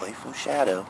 playful shadow.